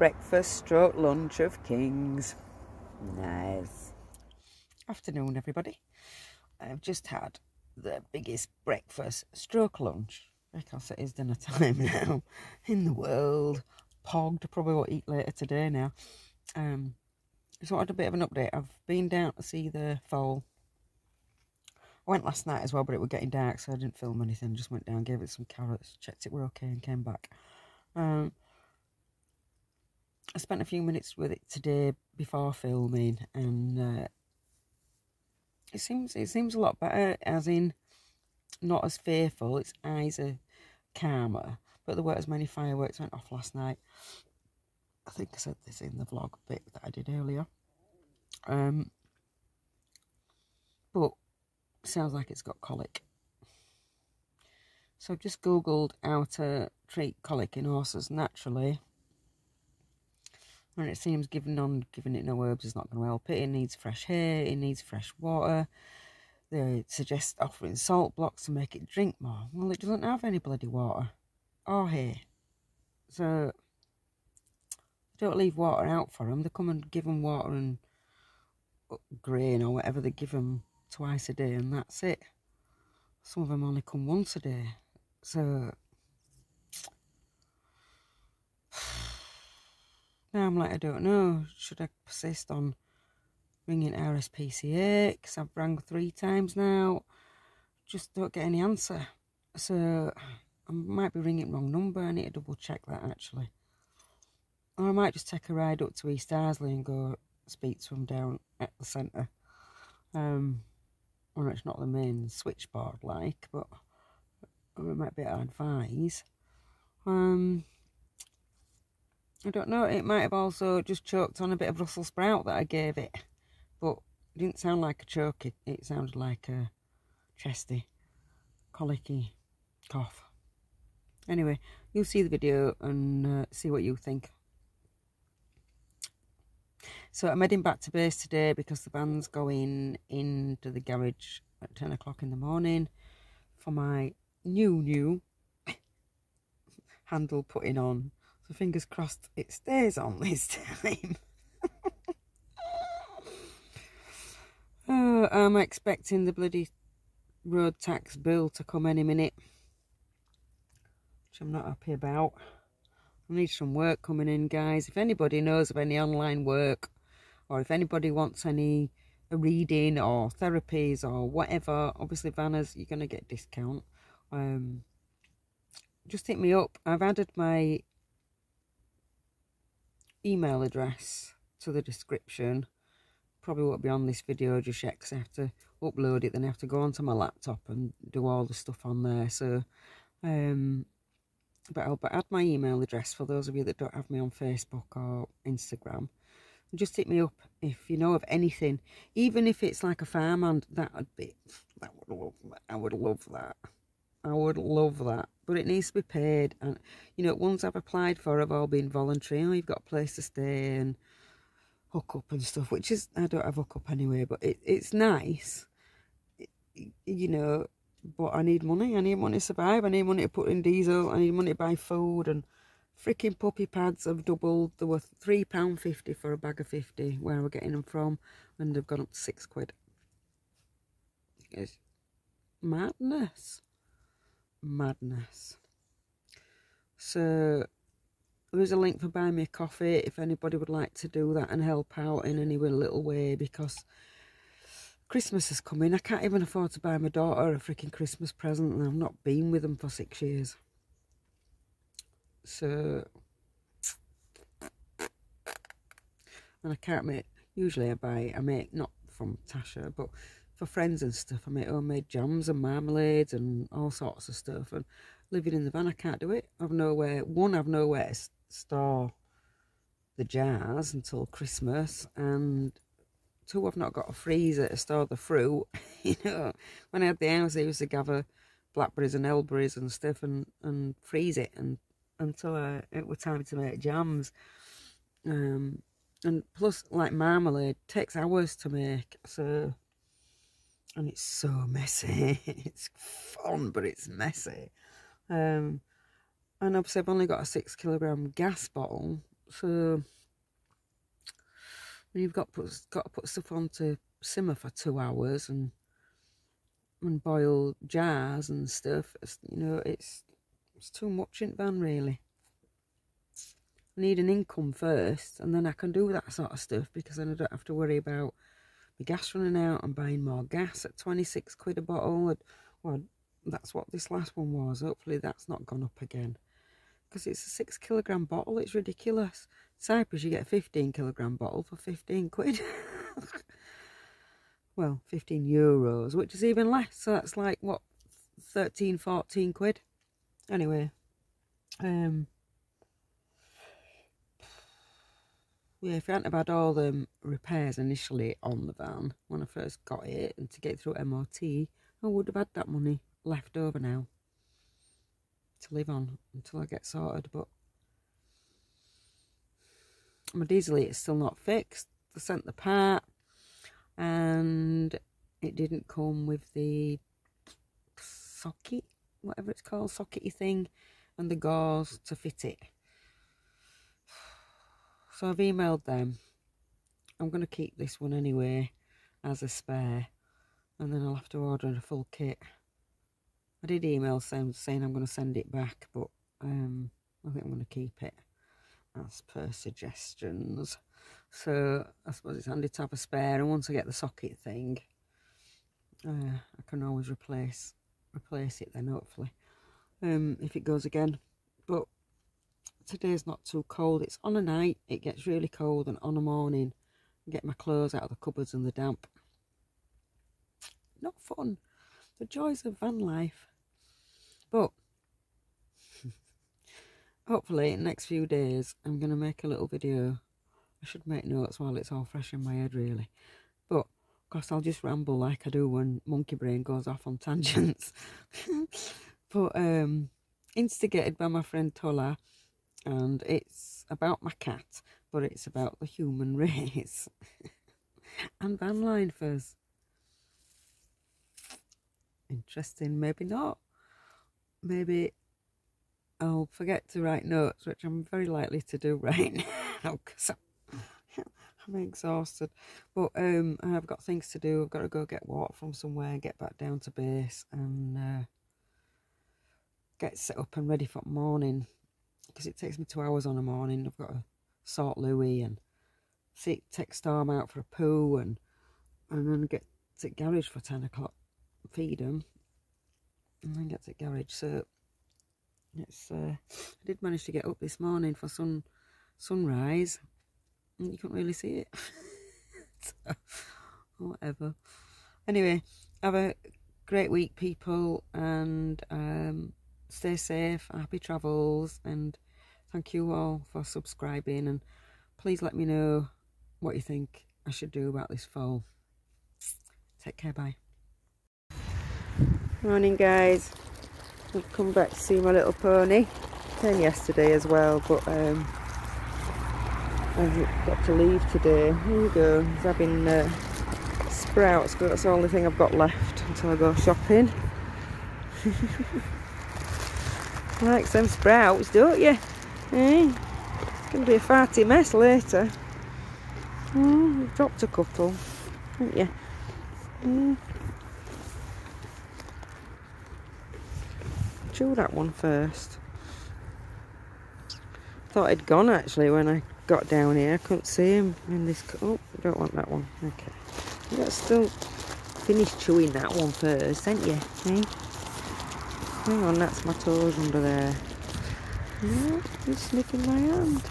breakfast stroke lunch of kings. Nice. Afternoon, everybody. I've just had the biggest breakfast stroke lunch because it is dinner time now in the world. Pogged, probably will eat later today now. Um, just wanted a bit of an update. I've been down to see the foal. I went last night as well, but it was getting dark, so I didn't film anything. Just went down, gave it some carrots, checked it were okay, and came back. Um, I spent a few minutes with it today before filming, and uh, it seems it seems a lot better. As in, not as fearful. Its eyes are calmer, but there weren't as many fireworks went off last night. I think I said this in the vlog bit that I did earlier. Um, but sounds like it's got colic. So I've just googled how to treat colic in horses naturally. And it seems giving on giving it no herbs is not going to help it. It needs fresh hair, it needs fresh water. They suggest offering salt blocks to make it drink more. Well, it doesn't have any bloody water oh, or hair. So don't leave water out for them. They come and give them water and uh, grain or whatever they give them twice a day, and that's it. Some of them only come once a day. So now I'm like, I don't know. Should I persist on ringing RSPCA? Because I've rang three times now. Just don't get any answer. So I might be ringing wrong number. I need to double check that actually. Or I might just take a ride up to East Ardsley and go speak to them down at the centre. Um, well, it's not the main switchboard like, but it might be advice. Um, I don't know, it might have also just choked on a bit of Brussel sprout that I gave it, but it didn't sound like a choke, it, it sounded like a chesty, colicky cough. Anyway, you'll see the video and uh, see what you think. So I'm heading back to base today because the van's going into the garage at 10 o'clock in the morning for my new, new handle putting on. So fingers crossed it stays on this time. oh, I'm expecting the bloody road tax bill to come any minute. Which I'm not happy about. I need some work coming in, guys. If anybody knows of any online work or if anybody wants any reading or therapies or whatever, obviously Vanna's, you're going to get discount. Um, just hit me up. I've added my email address to the description. Probably won't be on this video just yet because I have to upload it. Then I have to go onto my laptop and do all the stuff on there. So, um, but I'll but add my email address for those of you that don't have me on Facebook or Instagram just hit me up if you know of anything even if it's like a farmhand that would be that would love i would love that i would love that but it needs to be paid and you know ones i've applied for have all been voluntary oh you've got a place to stay and hook up and stuff which is i don't have hook up anyway but it, it's nice you know but i need money i need money to survive i need money to put in diesel i need money to buy food and freaking puppy pads have doubled. They were £3.50 for a bag of 50 where we're getting them from, and they've gone up to six quid. It's madness. Madness. So there's a link for buy me a coffee if anybody would like to do that and help out in any little way because Christmas is coming. I can't even afford to buy my daughter a freaking Christmas present and I've not been with them for six years. So, and I can't make, usually I buy, I make, not from Tasha, but for friends and stuff, I make homemade jams and marmalades and all sorts of stuff. And living in the van, I can't do it. I've nowhere, one, I've nowhere to store the jars until Christmas. And two, I've not got a freezer to store the fruit. you know, when I had the house, I used to gather blackberries and elberries and stuff and, and freeze it and until uh, it was time to make jams. Um, and plus, like marmalade, takes hours to make. So, and it's so messy. it's fun, but it's messy. Um, and obviously, I've only got a six kilogram gas bottle, So you've got put, got to put stuff on to simmer for two hours and and boil jars and stuff. It's, you know, it's it's too much in van really. I need an income first, and then I can do that sort of stuff because then I don't have to worry about the gas running out and buying more gas at 26 quid a bottle. Well, that's what this last one was. Hopefully that's not gone up again. Because it's a six kilogram bottle, it's ridiculous. Cyprus, you get a 15 kilogram bottle for 15 quid. well, 15 euros, which is even less. So that's like, what, 13, 14 quid? Anyway, um, yeah, if you hadn't have had all the repairs initially on the van when I first got it and to get through MOT, I would have had that money left over now to live on until I get sorted. But my diesel is still not fixed. I sent the part and it didn't come with the socket, whatever it's called, sockety thing, and the gauze to fit it. So I've emailed them. I'm going to keep this one anyway as a spare, and then I'll have to order a full kit. I did email them saying I'm going to send it back, but um, I think I'm going to keep it as per suggestions. So I suppose it's handy to have a spare, and once I get the socket thing, uh, I can always replace replace it then hopefully um, if it goes again. But today's not too cold. It's on a night, it gets really cold, and on a morning, I get my clothes out of the cupboards and the damp. Not fun. The joys of van life. But hopefully, in the next few days, I'm going to make a little video I should make notes while it's all fresh in my head, really. But, of course, I'll just ramble like I do when monkey brain goes off on tangents. but, um, instigated by my friend Tola, and it's about my cat, but it's about the human race. and van lifers. Interesting, maybe not. Maybe I'll forget to write notes, which I'm very likely to do right now because I'm exhausted. But um, I've got things to do. I've got to go get water from somewhere, get back down to base, and uh, get set up and ready for morning. Because it takes me two hours on a morning. I've got to sort Loui and take Storm out for a poo and and then get to garage for 10 o'clock, feed them, and then get to garage. So it's uh, I did manage to get up this morning for sun sunrise you couldn't really see it. so, whatever. Anyway, have a great week, people, and stay safe. Happy travels, and thank you all for subscribing. And please let me know what you think I should do about this fall. Take care, bye. Morning, guys. I've come back to see my little pony. Came yesterday as well, but um, I've got to leave today. Here you go. He's having uh, sprouts, but that's the only thing I've got left until I go shopping. like some sprouts, don't you? Eh? It's going to be a farty mess later. Oh, you've dropped a couple, haven't you? Mm. Chew that one first. Thought he'd gone actually when I got down here. I couldn't see him in this. Oh, I don't want that one. Okay. Got still finish chewing that one first, ain't you? Eh? Hang on, that's my toes under there. Yeah, he's sniffing my hand.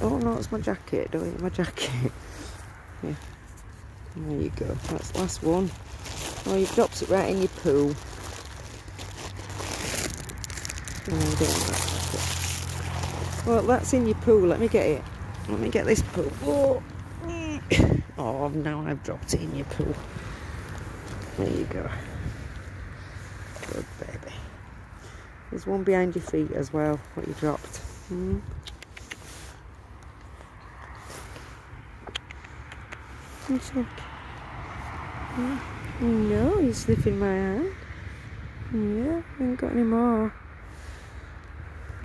Oh. oh no, it's my jacket. Don't eat my jacket. yeah. There you go. That's the last one. Oh, you've dropped it right in your poo. Oh. Well, that's in your pool. Let me get it. Let me get this pool. Oh, oh now I've dropped it in your pool. There you go. Good baby. There's one behind your feet as well, what you dropped. Hmm? It's okay. No, you're sniffing my hand. Yeah, I ain't got any more.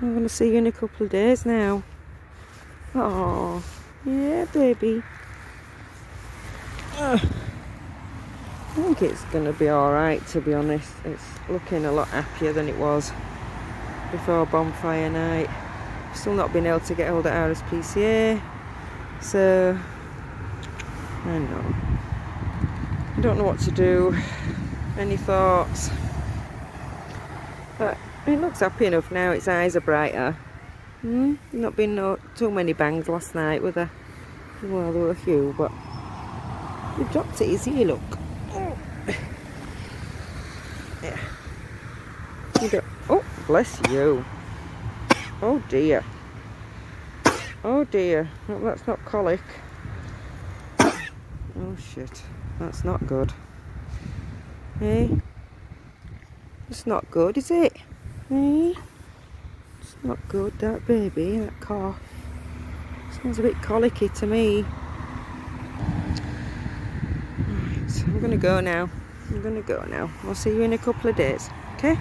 I'm going to see you in a couple of days now. Oh, yeah, baby. I think it's going to be alright, to be honest. It's looking a lot happier than it was before bonfire night. Still not been able to get hold of RSPCA. So, I know. I don't know what to do. Any thoughts? But it looks happy enough now. Its eyes are brighter. Hmm? Not been no, too many bangs last night, were there? Well, there were a few, but we dropped it easy, look. Oh. Yeah. You oh, bless you. Oh dear. Oh dear. Well, that's not colic. Oh shit. That's not good. Eh? Hey? It's not good, is it? Hey? It's not good, that baby, that cough. Sounds a bit colicky to me. I'm gonna go now. I'm gonna go now. I'll see you in a couple of days, okay?